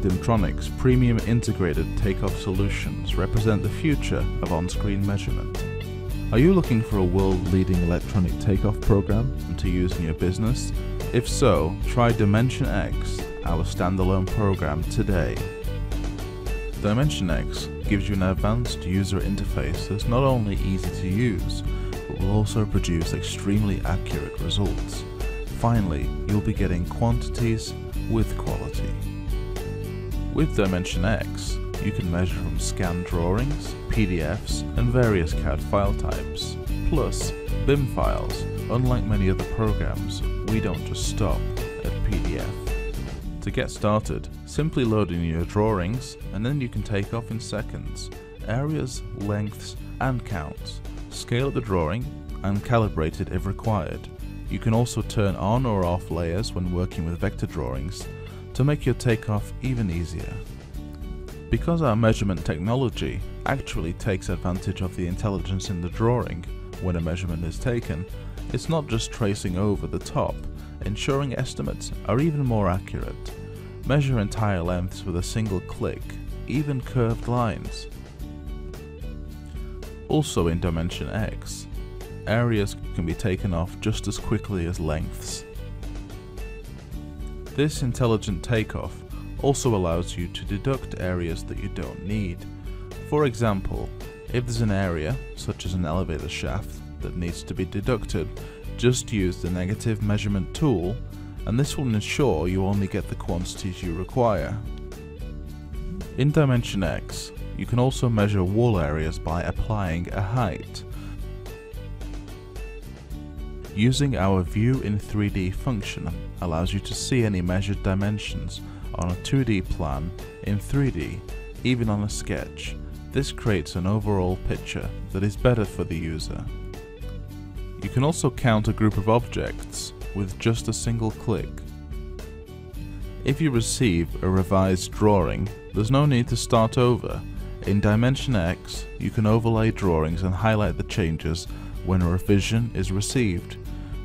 Dimtronic's premium integrated takeoff solutions represent the future of on-screen measurement. Are you looking for a world-leading electronic takeoff program to use in your business? If so, try Dimension X, our standalone program today. Dimension X gives you an advanced user interface that's not only easy to use, but will also produce extremely accurate results. Finally, you'll be getting quantities. With Dimension X, you can measure from scanned drawings, PDFs, and various CAD file types, plus BIM files. Unlike many other programs, we don't just stop at PDF. To get started, simply load in your drawings and then you can take off in seconds. Areas, lengths, and counts. Scale the drawing and calibrate it if required. You can also turn on or off layers when working with vector drawings to make your takeoff even easier. Because our measurement technology actually takes advantage of the intelligence in the drawing when a measurement is taken, it's not just tracing over the top, ensuring estimates are even more accurate. Measure entire lengths with a single click, even curved lines. Also in Dimension X, areas can be taken off just as quickly as lengths. This intelligent takeoff also allows you to deduct areas that you don't need. For example, if there's an area, such as an elevator shaft, that needs to be deducted, just use the negative measurement tool and this will ensure you only get the quantities you require. In Dimension X, you can also measure wall areas by applying a height. Using our View in 3D function allows you to see any measured dimensions on a 2D plan in 3D, even on a sketch. This creates an overall picture that is better for the user. You can also count a group of objects with just a single click. If you receive a revised drawing, there's no need to start over. In Dimension X, you can overlay drawings and highlight the changes when a revision is received.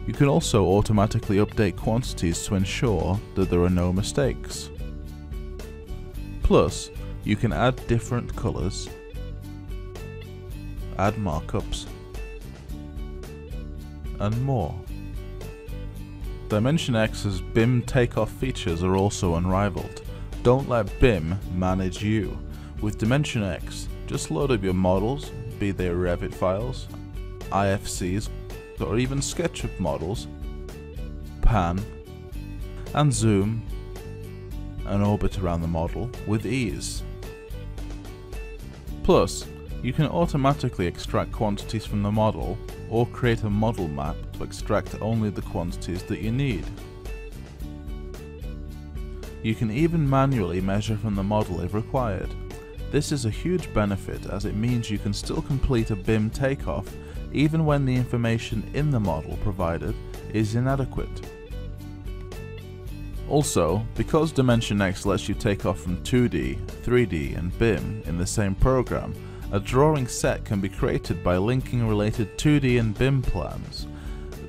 You can also automatically update quantities to ensure that there are no mistakes. Plus, you can add different colours, add markups, and more. Dimension X's BIM takeoff features are also unrivaled. Don't let BIM manage you. With Dimension X, just load up your models, be they Revit files, IFCs, or even SketchUp models, pan, and zoom and orbit around the model with ease. Plus, you can automatically extract quantities from the model or create a model map to extract only the quantities that you need. You can even manually measure from the model if required. This is a huge benefit as it means you can still complete a BIM takeoff even when the information in the model provided is inadequate. Also, because Dimension X lets you take off from 2D, 3D and BIM in the same program, a drawing set can be created by linking related 2D and BIM plans.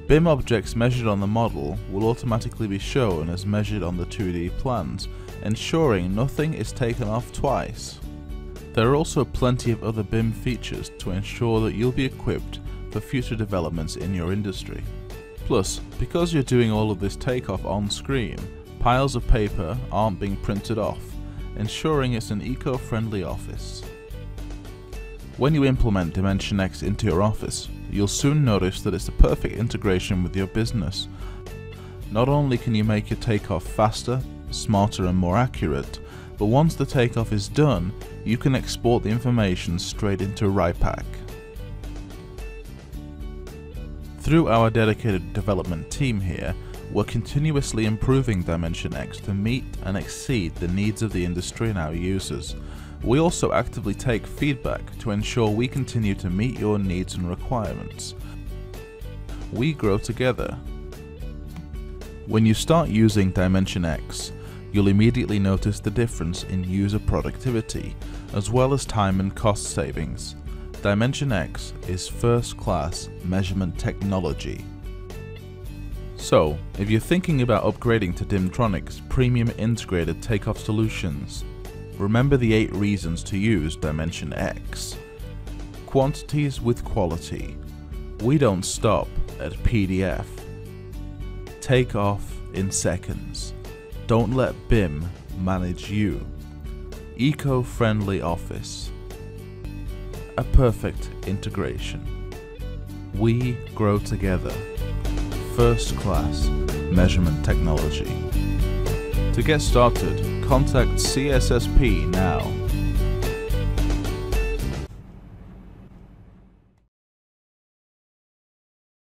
BIM objects measured on the model will automatically be shown as measured on the 2D plans, ensuring nothing is taken off twice. There are also plenty of other BIM features to ensure that you'll be equipped for future developments in your industry. Plus, because you're doing all of this takeoff on screen, piles of paper aren't being printed off, ensuring it's an eco-friendly office. When you implement Dimension X into your office, you'll soon notice that it's a perfect integration with your business. Not only can you make your takeoff faster, smarter and more accurate, but once the takeoff is done, you can export the information straight into RIPAC. Through our dedicated development team here, we're continuously improving Dimension X to meet and exceed the needs of the industry and our users. We also actively take feedback to ensure we continue to meet your needs and requirements. We grow together. When you start using Dimension X, you'll immediately notice the difference in user productivity, as well as time and cost savings. Dimension X is first class measurement technology. So, if you're thinking about upgrading to Dimtronic's premium integrated takeoff solutions, remember the 8 reasons to use Dimension X. Quantities with quality. We don't stop at PDF. Take off in seconds. Don't let BIM manage you. Eco-friendly office. A perfect integration. We grow together first class measurement technology. To get started, contact CSSP now